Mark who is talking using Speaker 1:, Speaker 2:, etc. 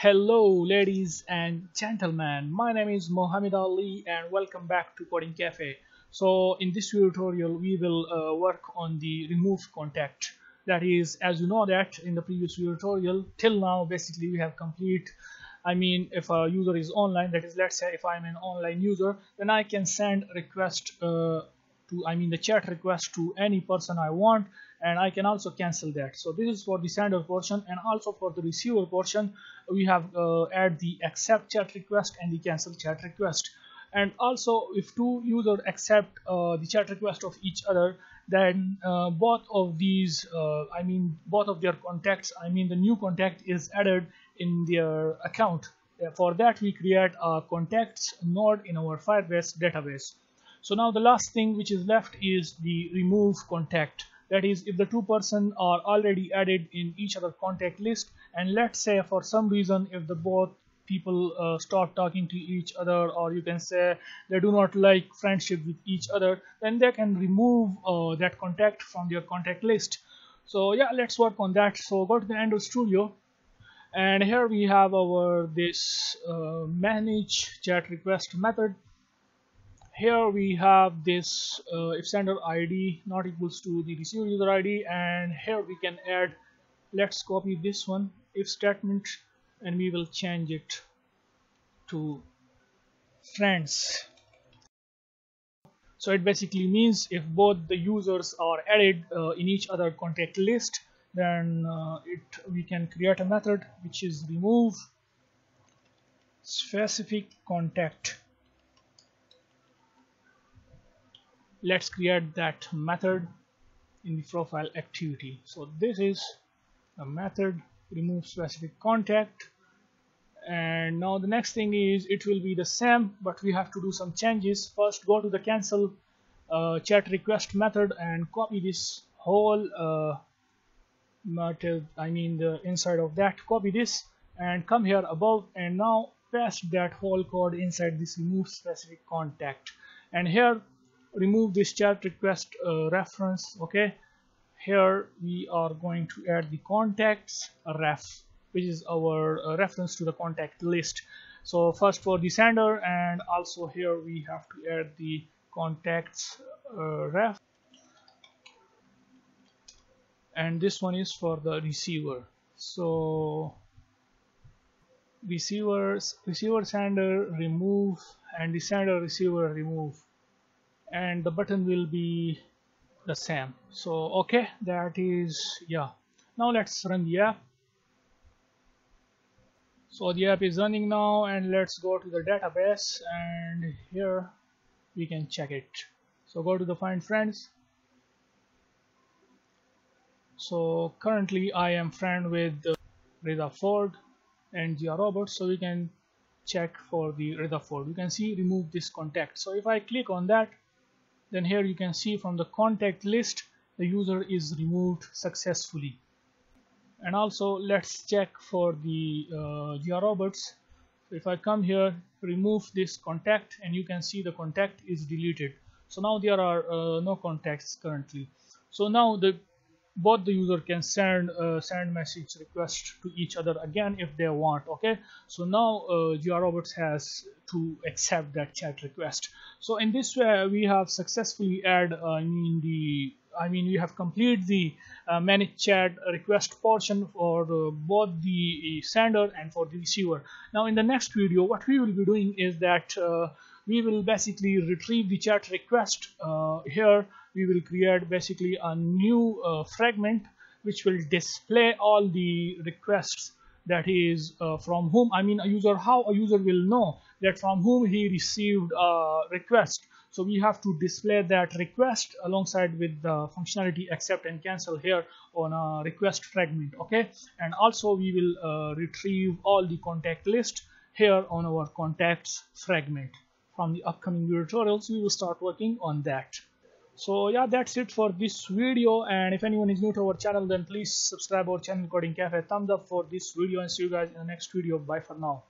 Speaker 1: Hello ladies and gentlemen, my name is Mohammed Ali and welcome back to Coding Cafe. So in this tutorial we will uh, work on the remove contact. That is as you know that in the previous tutorial till now basically we have complete I mean if a user is online that is let's say if I'm an online user then I can send request uh, to I mean the chat request to any person I want and I can also cancel that. So this is for the sender portion and also for the receiver portion we have uh, add the accept chat request and the cancel chat request. And also if two users accept uh, the chat request of each other then uh, both of these uh, I mean both of their contacts I mean the new contact is added in their account. For that we create a contacts node in our Firebase database. So now the last thing which is left is the remove contact that is if the two person are already added in each other contact list and let's say for some reason if the both people uh, stop talking to each other or you can say they do not like friendship with each other then they can remove uh, that contact from their contact list. So yeah let's work on that. So go to the Android Studio. And here we have our this uh, manage chat request method here we have this uh, if sender id not equals to the receiver user id and here we can add let's copy this one if statement and we will change it to friends. So it basically means if both the users are added uh, in each other contact list then uh, it we can create a method which is remove specific contact let's create that method in the profile activity. So this is a method remove specific contact. And now the next thing is it will be the same but we have to do some changes. First go to the cancel uh, chat request method and copy this whole uh, method I mean the inside of that copy this and come here above and now paste that whole code inside this remove specific contact. And here remove this chat request uh, reference okay? Here we are going to add the contacts ref which is our uh, reference to the contact list. So first for the sender and also here we have to add the contacts uh, ref. And this one is for the receiver. So receivers receiver sender remove and the sender receiver remove and the button will be the same. So okay that is yeah. Now let's run the app. So the app is running now and let's go to the database and here we can check it. So go to the find friends. So currently I am friend with Rutherford and Gia Roberts so we can check for the Rutherford you can see remove this contact. So if I click on that then here you can see from the contact list the user is removed successfully. And also let's check for the uh, Roberts. If I come here remove this contact and you can see the contact is deleted. So now there are uh, no contacts currently. So now the both the user can send uh, send message request to each other again if they want okay? So now uh, Gia Roberts has to accept that chat request. So in this way we have successfully add uh, I mean the I mean we have completed the uh, manage chat request portion for uh, both the sender and for the receiver. Now in the next video what we will be doing is that uh, we will basically retrieve the chat request uh, here. We will create basically a new uh, fragment which will display all the requests that is uh, from whom I mean a user how a user will know that from whom he received a request. So we have to display that request alongside with the functionality accept and cancel here on a request fragment okay? And also we will uh, retrieve all the contact list here on our contacts fragment. From the upcoming tutorials we will start working on that so yeah that's it for this video. And if anyone is new to our channel then please subscribe our channel coding cafe. Thumbs up for this video and see you guys in the next video. Bye for now